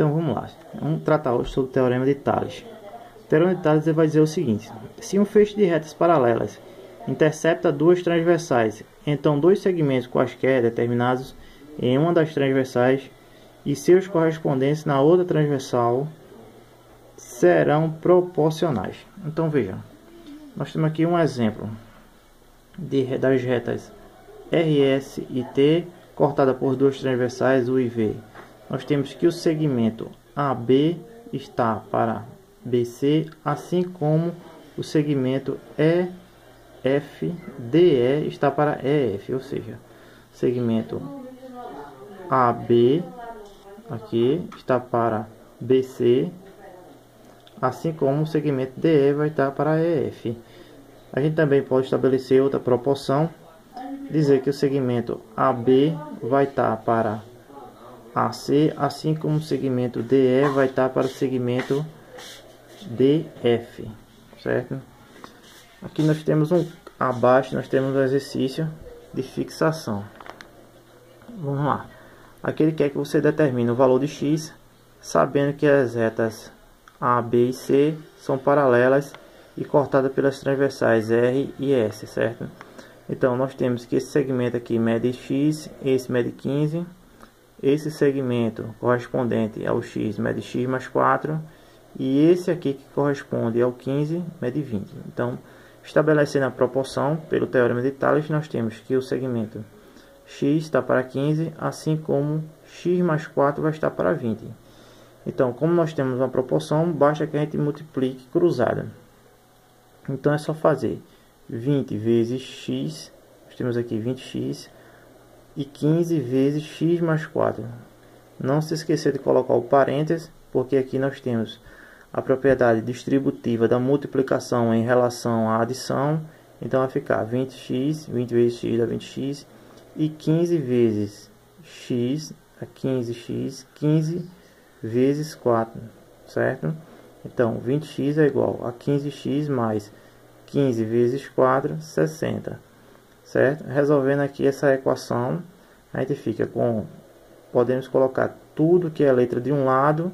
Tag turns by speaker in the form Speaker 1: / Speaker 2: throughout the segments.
Speaker 1: Então vamos lá. Vamos tratar hoje sobre o Teorema de Tales. O Teorema de Tales vai dizer o seguinte: se um feixe de retas paralelas intercepta duas transversais, então dois segmentos quaisquer determinados em uma das transversais e seus correspondentes na outra transversal serão proporcionais. Então veja, nós temos aqui um exemplo de, das retas RS e T cortada por duas transversais U e V nós temos que o segmento AB está para BC, assim como o segmento EFDE está para EF, ou seja, segmento AB aqui está para BC, assim como o segmento DE vai estar para EF. A gente também pode estabelecer outra proporção, dizer que o segmento AB vai estar para AC, assim como o segmento DE vai estar para o segmento DF, certo? Aqui nós temos um abaixo, nós temos um exercício de fixação. Vamos lá. Aqui ele quer que você determine o valor de x, sabendo que as retas A, B e C são paralelas e cortadas pelas transversais R e S, certo? Então nós temos que esse segmento aqui mede x, esse mede 15 esse segmento correspondente ao x mede x mais 4 e esse aqui que corresponde ao 15 mede 20. Então, estabelecendo a proporção pelo teorema de Tales, nós temos que o segmento x está para 15, assim como x mais 4 vai estar para 20. Então, como nós temos uma proporção, basta que a gente multiplique cruzada. Então, é só fazer 20 vezes x, nós temos aqui 20x, e 15 vezes x mais 4. Não se esquecer de colocar o parênteses, porque aqui nós temos a propriedade distributiva da multiplicação em relação à adição. Então vai ficar 20x, 20 vezes x dá 20x, e 15 vezes x, a 15x, 15 vezes 4, certo? Então 20x é igual a 15x mais 15 vezes 4, 60 certo? Resolvendo aqui essa equação, a gente fica com, podemos colocar tudo que é letra de um lado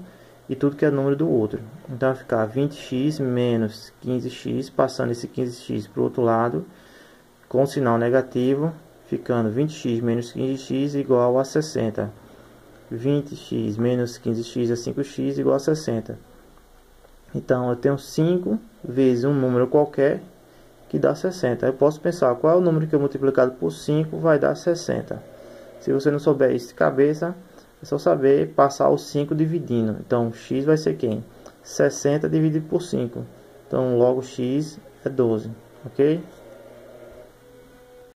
Speaker 1: e tudo que é número do outro. Então vai ficar 20x menos 15x, passando esse 15x para o outro lado, com sinal negativo, ficando 20x menos 15x igual a 60. 20x menos 15x é 5x igual a 60. Então eu tenho 5 vezes um número qualquer que dá 60. Eu posso pensar qual é o número que eu multiplicado por 5 vai dar 60. Se você não souber isso de cabeça, é só saber passar o 5 dividindo. Então, x vai ser quem? 60 dividido por 5. Então, logo x é 12, ok?